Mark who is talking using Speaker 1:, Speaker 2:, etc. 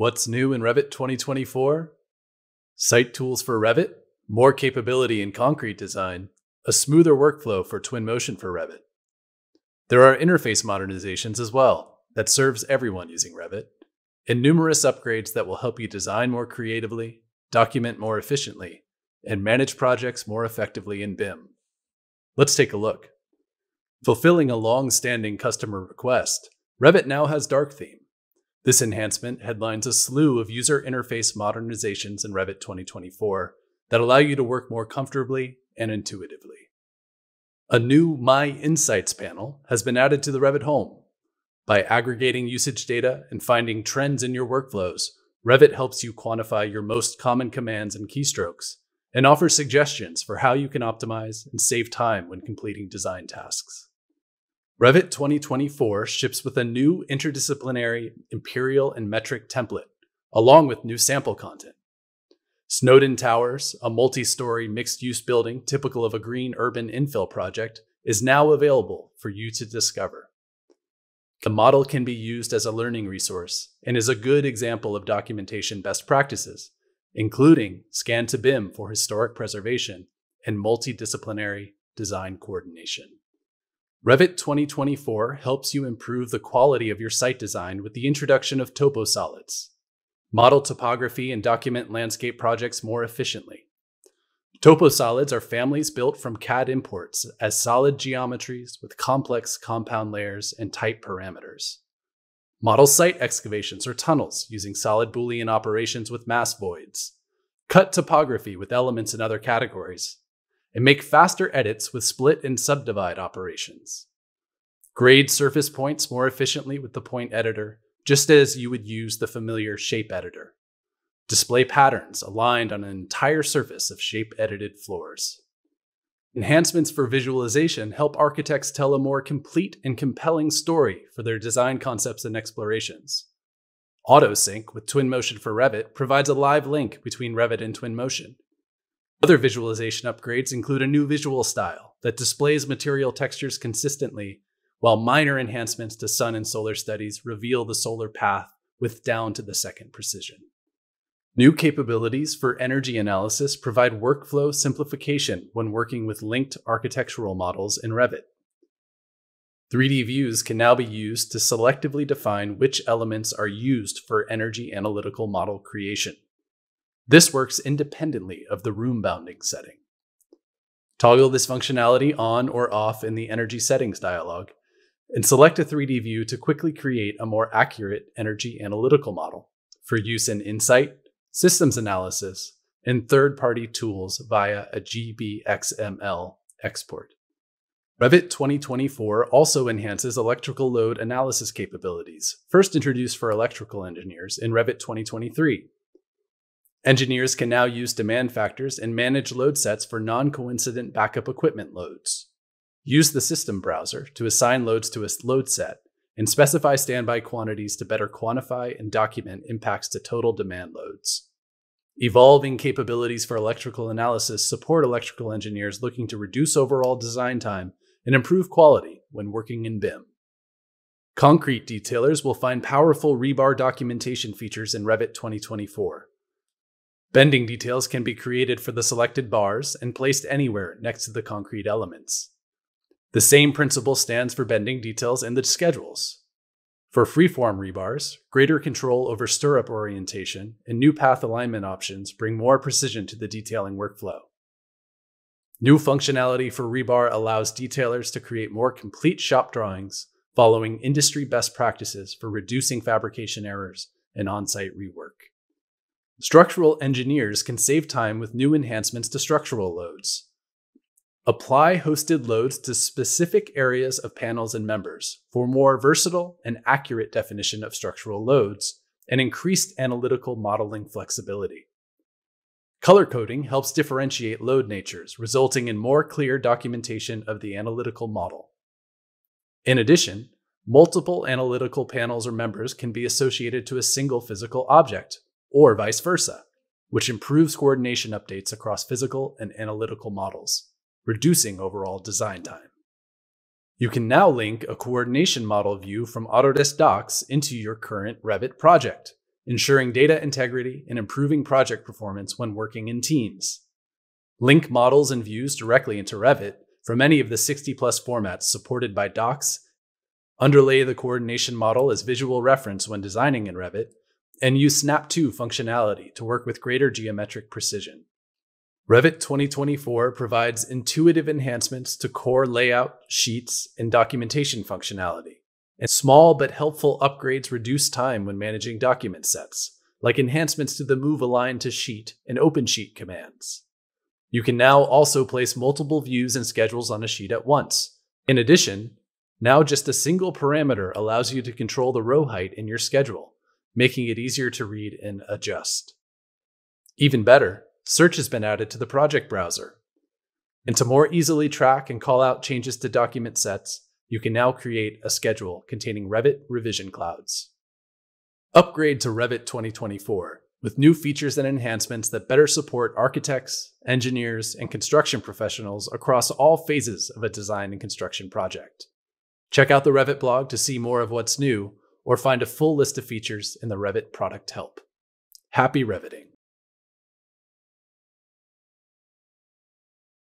Speaker 1: What's new in Revit 2024? Site tools for Revit, more capability in concrete design, a smoother workflow for Twinmotion for Revit. There are interface modernizations as well that serves everyone using Revit, and numerous upgrades that will help you design more creatively, document more efficiently, and manage projects more effectively in BIM. Let's take a look. Fulfilling a long-standing customer request, Revit now has Dark Theme. This enhancement headlines a slew of user interface modernizations in Revit 2024 that allow you to work more comfortably and intuitively. A new My Insights panel has been added to the Revit home. By aggregating usage data and finding trends in your workflows, Revit helps you quantify your most common commands and keystrokes and offers suggestions for how you can optimize and save time when completing design tasks. Revit 2024 ships with a new interdisciplinary imperial and metric template, along with new sample content. Snowdon Towers, a multi story mixed use building typical of a green urban infill project, is now available for you to discover. The model can be used as a learning resource and is a good example of documentation best practices, including Scan to BIM for historic preservation and multidisciplinary design coordination. Revit 2024 helps you improve the quality of your site design with the introduction of TopoSolids, model topography and document landscape projects more efficiently. TopoSolids are families built from CAD imports as solid geometries with complex compound layers and tight parameters. Model site excavations or tunnels using solid Boolean operations with mass voids. Cut topography with elements in other categories. And make faster edits with split and subdivide operations. Grade surface points more efficiently with the point editor just as you would use the familiar shape editor. Display patterns aligned on an entire surface of shape edited floors. Enhancements for visualization help architects tell a more complete and compelling story for their design concepts and explorations. AutoSync with Twinmotion for Revit provides a live link between Revit and Twinmotion. Other visualization upgrades include a new visual style that displays material textures consistently while minor enhancements to sun and solar studies reveal the solar path with down to the second precision. New capabilities for energy analysis provide workflow simplification when working with linked architectural models in Revit. 3D views can now be used to selectively define which elements are used for energy analytical model creation. This works independently of the room bounding setting. Toggle this functionality on or off in the energy settings dialog, and select a 3D view to quickly create a more accurate energy analytical model for use in Insight, systems analysis, and third party tools via a GBXML export. Revit 2024 also enhances electrical load analysis capabilities, first introduced for electrical engineers in Revit 2023. Engineers can now use demand factors and manage load sets for non coincident backup equipment loads. Use the system browser to assign loads to a load set and specify standby quantities to better quantify and document impacts to total demand loads. Evolving capabilities for electrical analysis support electrical engineers looking to reduce overall design time and improve quality when working in BIM. Concrete detailers will find powerful rebar documentation features in Revit 2024. Bending details can be created for the selected bars and placed anywhere next to the concrete elements. The same principle stands for bending details in the schedules. For freeform rebars, greater control over stirrup orientation and new path alignment options bring more precision to the detailing workflow. New functionality for rebar allows detailers to create more complete shop drawings following industry best practices for reducing fabrication errors and on site rework. Structural engineers can save time with new enhancements to structural loads. Apply hosted loads to specific areas of panels and members for more versatile and accurate definition of structural loads and increased analytical modeling flexibility. Color coding helps differentiate load natures, resulting in more clear documentation of the analytical model. In addition, multiple analytical panels or members can be associated to a single physical object, or vice versa, which improves coordination updates across physical and analytical models reducing overall design time. You can now link a coordination model view from Autodesk Docs into your current Revit project, ensuring data integrity and improving project performance when working in teams. Link models and views directly into Revit from any of the 60 plus formats supported by docs. Underlay the coordination model as visual reference when designing in Revit, and use Snap 2 functionality to work with greater geometric precision. Revit 2024 provides intuitive enhancements to core layout, sheets, and documentation functionality. And small but helpful upgrades reduce time when managing document sets, like enhancements to the Move Align to Sheet and OpenSheet commands. You can now also place multiple views and schedules on a sheet at once. In addition, now just a single parameter allows you to control the row height in your schedule, making it easier to read and adjust. Even better, search has been added to the project browser. And to more easily track and call out changes to document sets, you can now create a schedule containing Revit revision clouds. Upgrade to Revit 2024 with new features and enhancements that better support architects, engineers, and construction professionals across all phases of a design and construction project. Check out the Revit blog to see more of what's new or find a full list of features in the Revit product help. Happy Reviting!